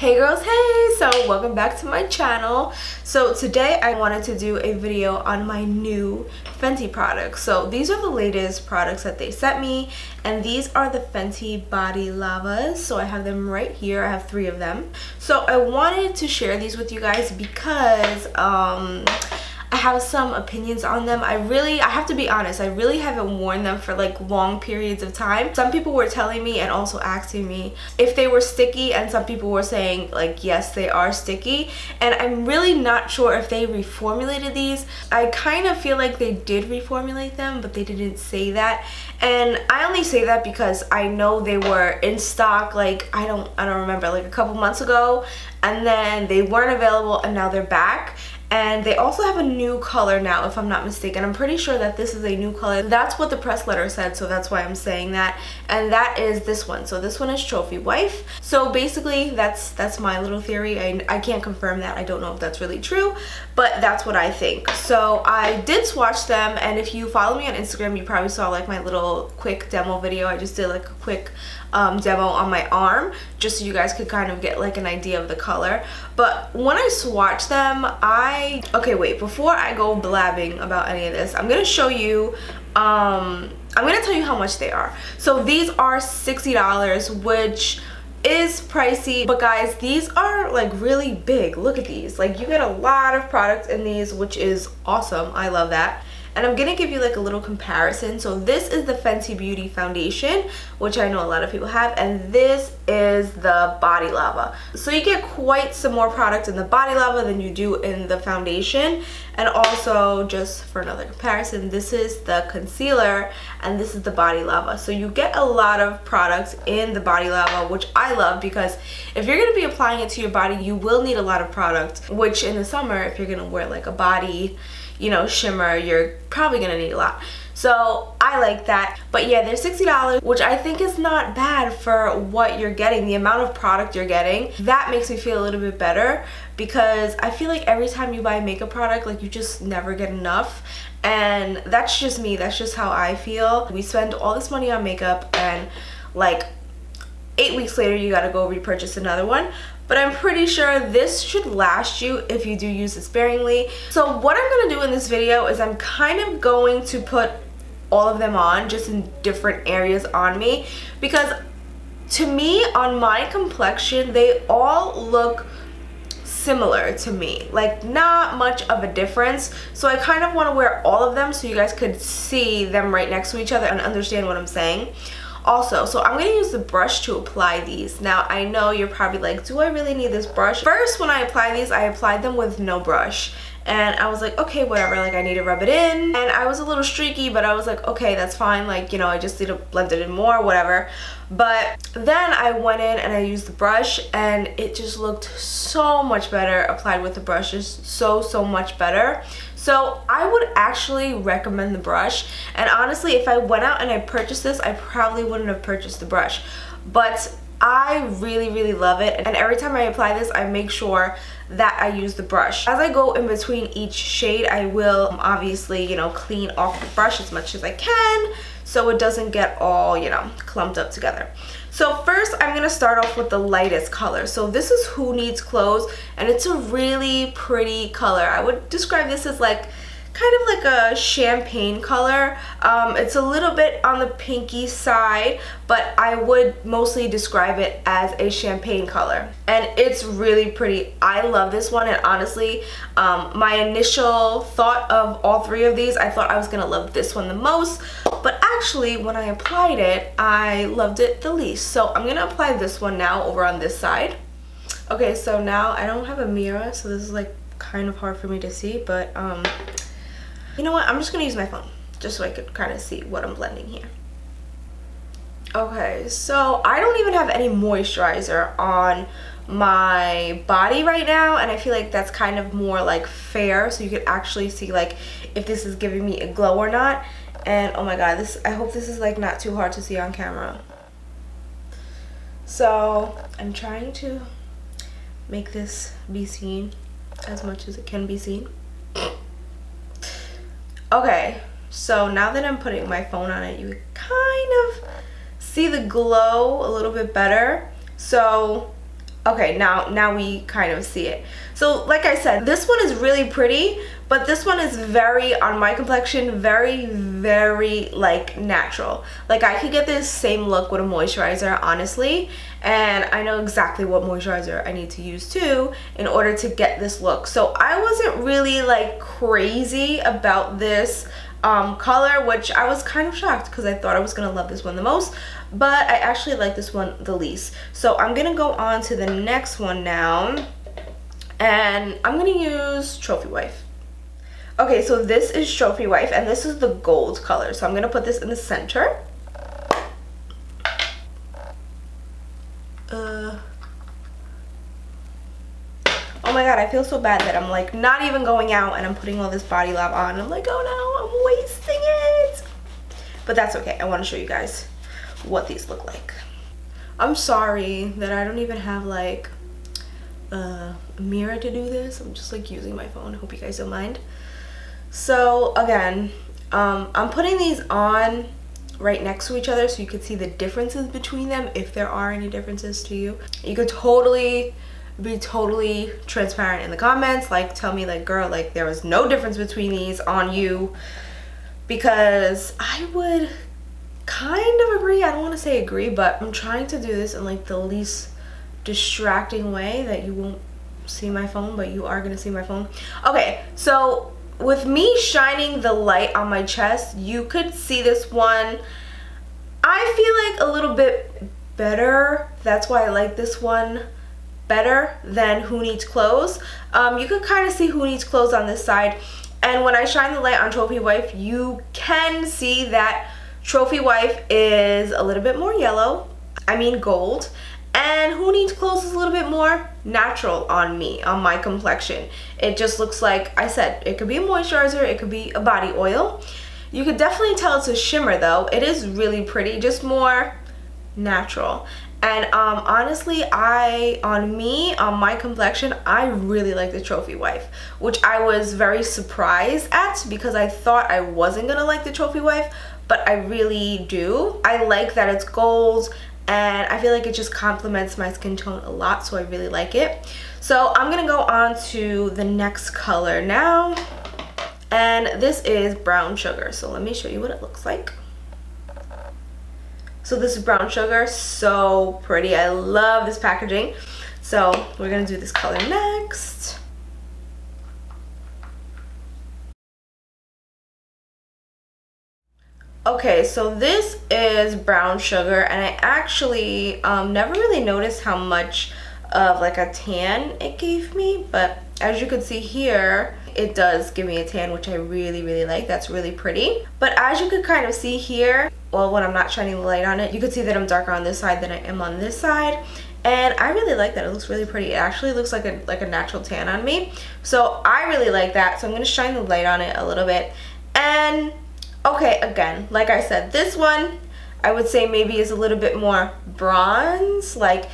Hey girls, hey! So welcome back to my channel. So today I wanted to do a video on my new Fenty products. So these are the latest products that they sent me and these are the Fenty Body Lavas. So I have them right here. I have three of them. So I wanted to share these with you guys because um, I have some opinions on them. I really, I have to be honest, I really haven't worn them for like long periods of time. Some people were telling me and also asking me if they were sticky and some people were saying like yes they are sticky and I'm really not sure if they reformulated these. I kind of feel like they did reformulate them but they didn't say that and I only say that because I know they were in stock like I don't I don't remember like a couple months ago and then they weren't available and now they're back and they also have a new color now if I'm not mistaken. I'm pretty sure that this is a new color. That's what the press letter said so that's why I'm saying that. And that is this one. So this one is trophy wife. So basically that's that's my little theory. I, I can't confirm that. I don't know if that's really true but that's what I think. So I did swatch them and if you follow me on Instagram you probably saw like my little quick demo video. I just did like a quick um, demo on my arm just so you guys could kind of get like an idea of the color. But when I swatch them I okay wait before I go blabbing about any of this I'm gonna show you um, I'm gonna tell you how much they are. So these are $60 which is pricey but guys these are like really big. Look at these. Like you get a lot of products in these which is awesome. I love that and I'm gonna give you like a little comparison. So this is the Fenty Beauty foundation which I know a lot of people have and this is the body lava. So you get quite some more product in the body lava than you do in the foundation. And also just for another comparison this is the concealer and this is the body lava. So you get a lot of products in the body lava which I love because if you're to be applying it to your body you will need a lot of product which in the summer if you're to wear like a body you know, shimmer, you're probably gonna need a lot. So I like that. But yeah, they're $60, which I think is not bad for what you're getting, the amount of product you're getting. That makes me feel a little bit better because I feel like every time you buy a makeup product, like you just never get enough. And that's just me, that's just how I feel. We spend all this money on makeup and like eight weeks later you gotta go repurchase another one but I'm pretty sure this should last you if you do use it sparingly. So what I'm going to do in this video is I'm kind of going to put all of them on just in different areas on me because to me on my complexion they all look similar to me like not much of a difference so I kind of want to wear all of them so you guys could see them right next to each other and understand what I'm saying also so i'm to use the brush to apply these. Now i know you're probably like do i really need this brush? First when i apply these i applied them with no brush. And I was like okay whatever like I need to rub it in. And I was a little streaky but I was like okay that's fine like you know I just need to blend it in more whatever. But then I went in and I used the brush and it just looked so much better applied with the brush. Just so so much better so I would actually recommend the brush and honestly if I went out and I purchased this I probably wouldn't have purchased the brush but I really really love it and every time I apply this I make sure that I use the brush. As I go in between each shade I will um, obviously you know clean off the brush as much as I can so it doesn't get all you know clumped up together. So first I'm to start off with the lightest color. So this is Who Needs Clothes and it's a really pretty color. I would describe this as like kind of like a champagne color. Um, it's a little bit on the pinky side, but I would mostly describe it as a champagne color. And it's really pretty. I love this one, and honestly, um, my initial thought of all three of these, I thought I was gonna love this one the most, but actually, when I applied it, I loved it the least. So I'm gonna apply this one now over on this side. Okay, so now I don't have a mirror, so this is like kind of hard for me to see, but um, you know what? I'm just going to use my phone just so I could kind of see what I'm blending here. Okay, so I don't even have any moisturizer on my body right now and I feel like that's kind of more like fair so you could actually see like if this is giving me a glow or not and oh my god this I hope this is like not too hard to see on camera so I'm trying to make this be seen as much as it can be seen Okay, so now that I'm putting my phone on it, you kind of see the glow a little bit better. So Okay, now now we kind of see it. So like I said, this one is really pretty, but this one is very, on my complexion, very, very like natural. Like I could get this same look with a moisturizer, honestly, and I know exactly what moisturizer I need to use too in order to get this look. So I wasn't really like crazy about this um, color, which I was kind of shocked because I thought I was going to love this one the most, but I actually like this one the least. So I'm to go on to the next one now, and I'm to use Trophy Wife. Okay, so this is Trophy Wife, and this is the gold color. So I'm to put this in the center. Uh, oh my god, I feel so bad that I'm like not even going out and I'm putting all this body lava on. I'm like, oh no, I'm wasting it. But that's okay. I want to show you guys what these look like. I'm sorry that I don't even have like a mirror to do this. I'm just like using my phone. I hope you guys don't mind. So again, um, I'm putting these on right next to each other so you can see the differences between them if there are any differences to you. You could totally be totally transparent in the comments like tell me like girl like there was no difference between these on you because I would kind of agree I don't want to say agree but I'm trying to do this in like the least distracting way that you won't see my phone but you are gonna see my phone okay so with me shining the light on my chest you could see this one I feel like a little bit better that's why I like this one better than Who Needs Clothes. Um, you can kind of see Who Needs Clothes on this side. And when I shine the light on Trophy Wife, you can see that Trophy Wife is a little bit more yellow. I mean gold. And Who Needs Clothes is a little bit more natural on me, on my complexion. It just looks like, I said, it could be a moisturizer, it could be a body oil. You could definitely tell it's a shimmer though. It is really pretty, just more natural and um, honestly I on me on my complexion I really like the trophy wife which I was very surprised at because I thought I wasn't gonna like the trophy wife but I really do I like that it's gold and I feel like it just complements my skin tone a lot so I really like it so I'm gonna go on to the next color now and this is brown sugar so let me show you what it looks like so this is brown sugar, so pretty. I love this packaging. So we're gonna do this color next. Okay, so this is brown sugar and I actually um, never really noticed how much of like a tan it gave me, but as you can see here, it does give me a tan, which I really, really like. That's really pretty. But as you can kind of see here, well when I'm not shining the light on it you can see that I'm darker on this side than I am on this side. And I really like that. It looks really pretty. It actually looks like a like a natural tan on me. So I really like that. So I'm gonna shine the light on it a little bit. And okay again like I said this one I would say maybe is a little bit more bronze like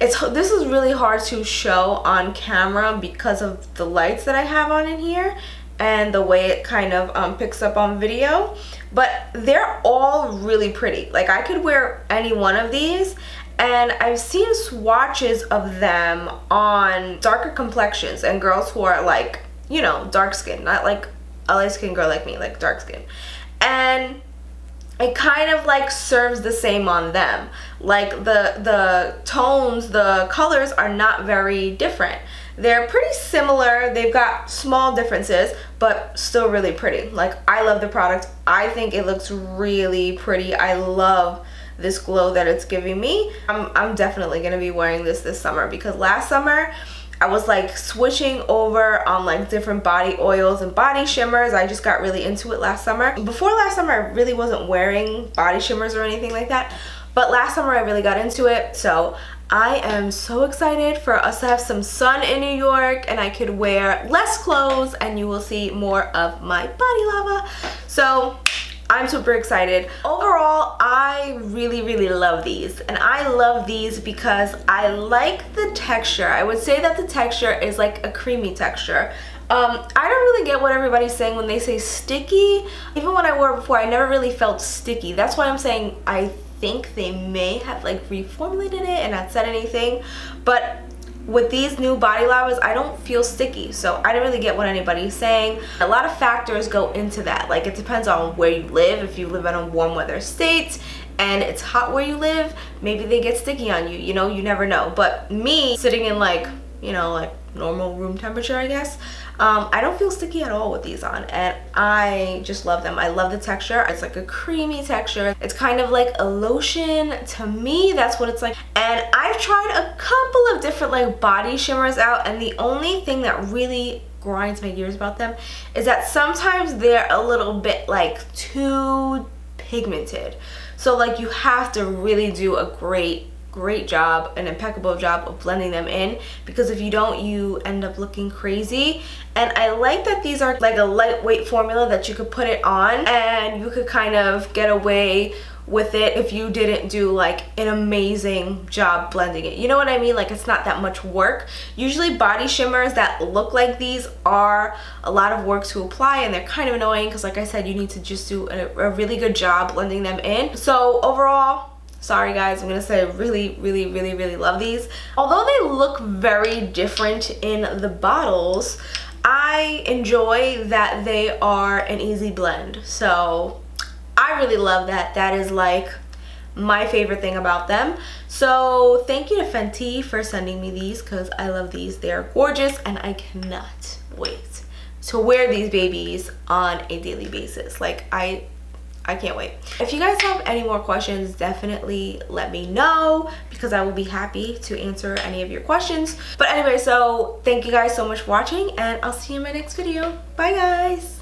it's this is really hard to show on camera because of the lights that I have on in here and the way it kind of um, picks up on video but they're all really pretty. Like I could wear any one of these and I've seen swatches of them on darker complexions and girls who are like you know dark skin not like a light skin girl like me like dark skin and it kind of like serves the same on them like the the tones the colors are not very different they're pretty similar. They've got small differences, but still really pretty. Like, I love the product. I think it looks really pretty. I love this glow that it's giving me. I'm, I'm definitely going to be wearing this this summer because last summer, I was like switching over on like different body oils and body shimmers. I just got really into it last summer. Before last summer, I really wasn't wearing body shimmers or anything like that. But last summer I really got into it. So I am so excited for us to have some sun in New York and I could wear less clothes and you will see more of my body lava. So I'm super excited. Overall, I really, really love these. And I love these because I like the texture. I would say that the texture is like a creamy texture. Um, I don't really get what everybody's saying when they say sticky. Even when I wore it before, I never really felt sticky. That's why I'm saying I think they may have like reformulated it and not said anything but with these new body lavas, I don't feel sticky. So I don't really get what anybody's saying. A lot of factors go into that. Like it depends on where you live. If you live in a warm weather state and it's hot where you live, maybe they get sticky on you. You know, you never know. But me sitting in like, you know, like normal room temperature, I guess, um, I don't feel sticky at all with these on and I just love them. I love the texture. It's like a creamy texture. It's kind of like a lotion. To me, that's what it's like. And I've tried a couple of different like body shimmers out and the only thing that really grinds my gears about them is that sometimes they're a little bit like too pigmented. So like you have to really do a great great job, an impeccable job of blending them in because if you don't, you end up looking crazy. And I like that these are like a lightweight formula that you could put it on and you could kind of get away with it if you didn't do like an amazing job blending it. You know what I mean? Like it's not that much work. Usually body shimmers that look like these are a lot of work to apply and they're kind of annoying because like I said, you need to just do a, a really good job blending them in. So overall, sorry guys i'm gonna say I really really really really love these. Although they look very different in the bottles i enjoy that they are an easy blend. So i really love that. That is like my favorite thing about them. So thank you to fenty for sending me these because i love these. They're gorgeous and i cannot wait to wear these babies on a daily basis. Like i I can't wait. If you guys have any more questions, definitely let me know because I will be happy to answer any of your questions. But anyway, so thank you guys so much for watching and I'll see you in my next video. Bye guys!